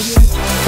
over you.